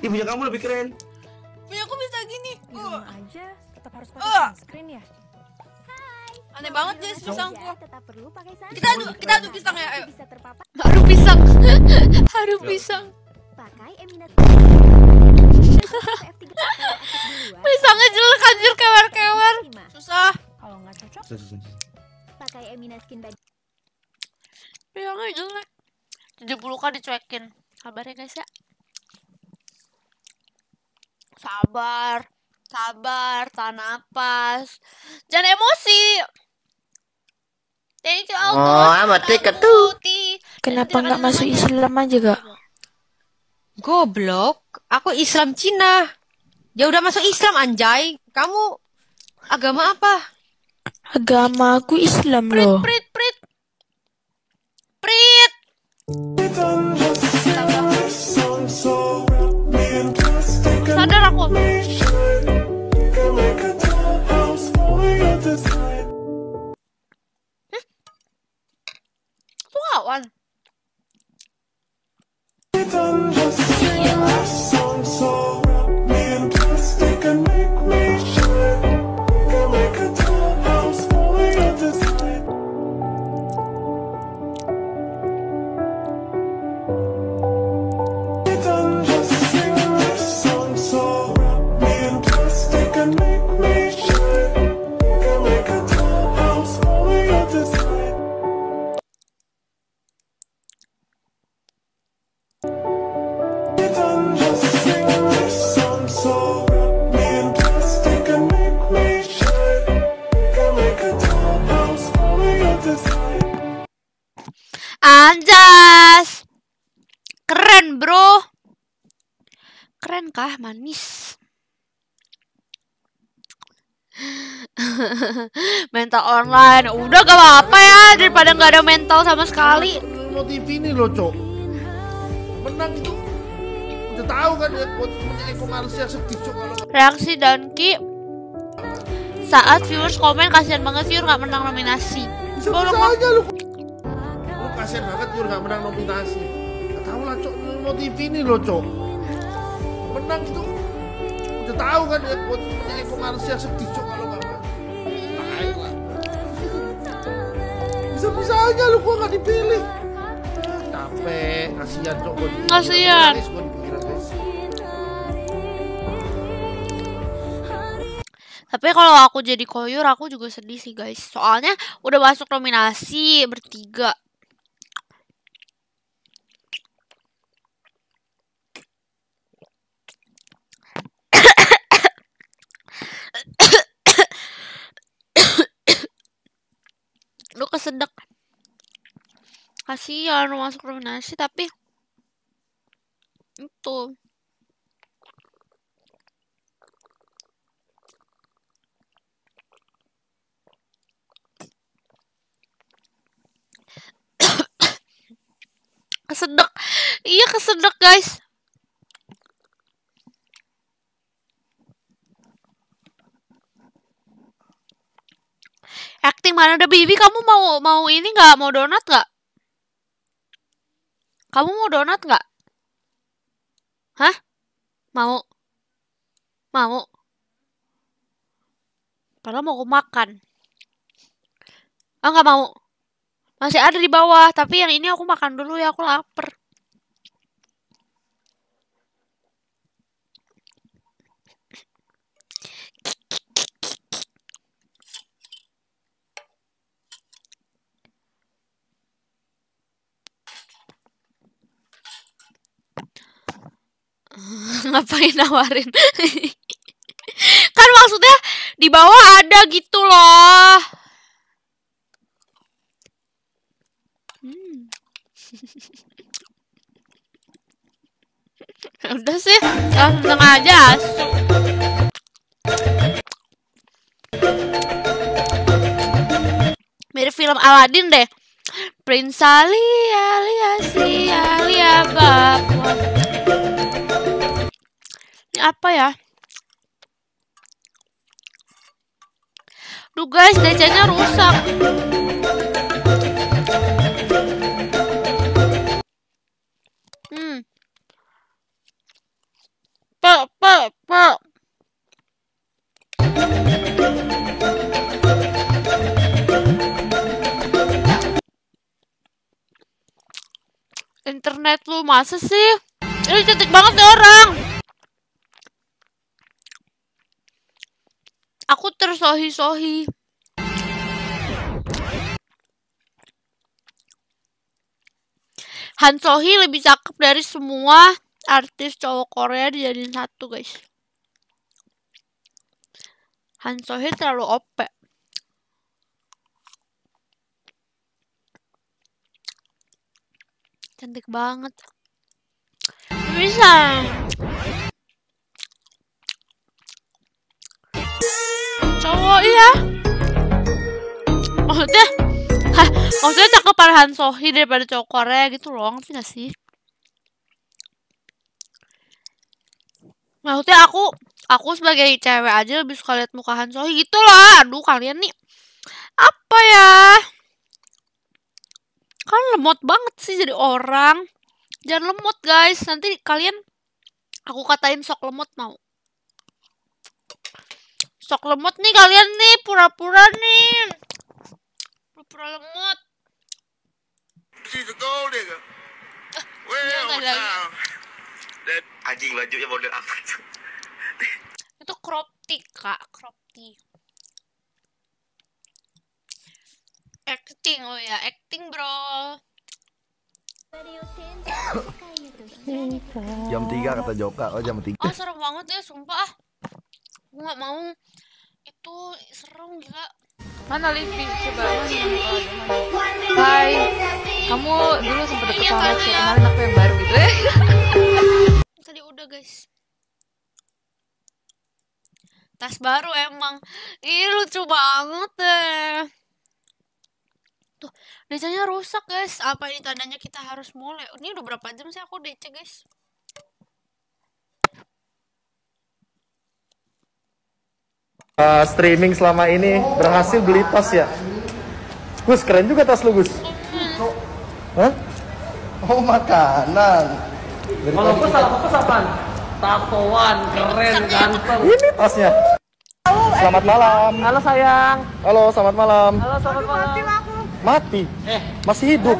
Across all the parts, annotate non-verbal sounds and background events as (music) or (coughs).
Ih, punya kamu lebih keren. Punya aku bisa gini. Uh, aja tetap harus pakai Ah. sunscreen ya. aneh banget guys pisangku. tetap perlu pakai sunscreen. Kita adu, kita adu pisang ya. Ayo. Bisa terpapar Haru pisang. (laughs) Haru pisang. pakai Eminat. Pisangnya jelek anjir kewer-kewer. Susah. Kalau nggak cocok, Pakai Emina Skin Body. Pisangnya jelek. 70 kan dicuekin. Sabar ya guys ya. Sabar. Sabar, tahan napas. Jangan emosi. Thank you Aldo. Oh, amat. Kenapa nggak masuk Islam aja gak? Goblok, aku Islam Cina. Ya udah masuk Islam anjay. Kamu agama apa? Agama aku Islam loh. Prit. Prit. Anjas. Keren, bro. Keren kah? Manis. (laughs) mental online. Udah gak apa-apa ya daripada nggak ada mental sama sekali. Mau TV ini loh, Cok. Menang itu. Udah tahu kan ya, temennya Eko Malaysia sedih, Cok. Reaksi Danki saat viewers komen kasihan banget viewer nggak menang nominasi. bisa Bolong bisa aja lu. Kasihan banget Yur gak menang nominasi. Gak tahu lah, Cok. Mau TV ini loh, Cok. Menang itu. Udah tahu kan ya, buat Eko Malaysia sedih, Cok. Kalau gak menang. Baik lah. Bisa-bisa aja lu gua gak dipilih. Capek, kasihan Cok. Gua Kasihan. Tapi kalau aku jadi koyur aku juga sedih sih guys. Soalnya udah masuk nominasi bertiga. Lu kesedek. Kasihan masuk nominasi tapi itu (coughs) kesedek. Iya kesedek guys. Acting mana ada Bibi kamu mau mau ini nggak mau donat nggak? Kamu mau donat nggak? Hah? Mau? Mau? Padahal mau makan. Ah nggak mau. Masih ada di bawah, tapi yang ini aku makan dulu ya, aku lapar. (laughs) Ngapain nawarin? (laughs) kan maksudnya di bawah ada gitu loh. Hmm. (laughs) Udah sih, langsung aja. Mirip film Aladdin deh. Prince Alia, Alia, apa ya? Duh guys, DC-nya rusak. Hmm. Pak. Internet lu masa sih? Ini cantik banget nih orang. Aku tersohi-sohi. Han Sohee lebih cakep dari semua artis cowok Korea dijadiin satu guys. Han Sohee terlalu OP. Cantik banget. Bisa. Cowok iya. Maksudnya, hah, maksudnya cakepan Han Sohee daripada cowok Korea gitu loh, ngerti gak sih? Maksudnya aku, aku sebagai cewek aja lebih suka lihat muka Han Sohee gitu lah. Aduh, kalian nih apa ya? Kan lemot banget sih jadi orang. Jangan lemot guys, nanti kalian aku katain sok lemot mau. Sok lemot nih kalian nih, pura-pura nih. Pura-pura lemot. She's a gold digger. dia nggak Well, lagi. now. Dan anjing bajunya model apa tuh? (laughs) Itu crop tee, Kak. Crop tee. Acting, oh ya. Acting, bro. Jam 3 kata Joka. Oh jam 3. Ah, serem banget ya, sumpah. Gue gak mau. Itu serem, gila. Mana Livi? Coba Hai. Kamu dulu sempat deket Iya, sama kan, Rexy ya. kemarin aku yang baru gitu ya. (laughs) Tadi udah, guys. Tas baru emang. Ih, lucu banget deh. Tuh, DC-nya rusak, guys. Apa ini tandanya kita harus mulai? Ini udah berapa jam sih aku DC, guys? Uh, streaming selama ini berhasil beli tas ya. Gus keren juga tas lu Gus. Hah? Oh makanan. Kalau gue salah fokus apaan? Tatoan, keren, ganteng. Ini tasnya. Selamat malam. Halo sayang. Halo, selamat malam. Halo selamat malam. Mati. Eh, Masih hidup.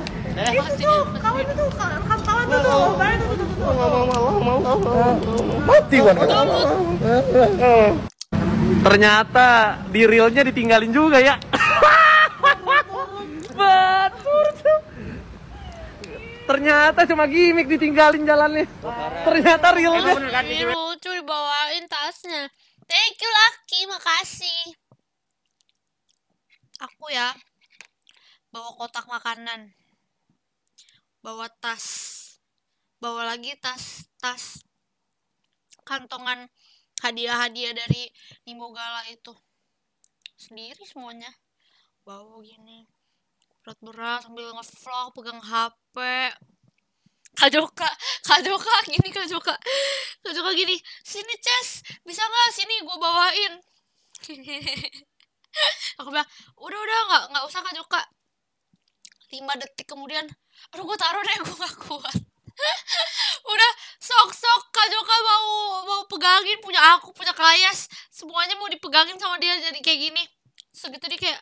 Mati kan? Ternyata di realnya ditinggalin juga ya. (laughs) Betul. tuh. Ternyata cuma gimmick ditinggalin jalannya. Ternyata realnya. Ini lucu dibawain tasnya. Thank you Lucky, makasih. Aku ya bawa kotak makanan. Bawa tas. Bawa lagi tas tas kantongan hadiah-hadiah dari Nimo Gala itu. Sendiri semuanya. Bawa gini. Berat-berat sambil nge-vlog pegang HP. Kak Joka, Kak gini Kak Joka. Kak gini, sini Ces, bisa nggak sini gue bawain. (laughs) Aku bilang, udah udah nggak nggak usah Kak. Lima detik kemudian, aduh gue taruh deh gue gak kuat. udah sok-sok Kak Joka mau mau pegangin punya aku punya Kayas semuanya mau dipegangin sama dia jadi kayak gini. Segitu dia kayak